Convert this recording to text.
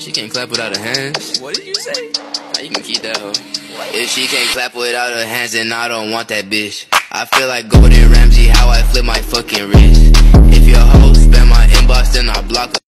She can't clap without her hands. What did you say? Now you can keep that hoe. If she can't clap without her hands, then I don't want that bitch. I feel like Gordon Ramsay, how I flip my fucking wrist. If your hoe spend my inbox, then I block her.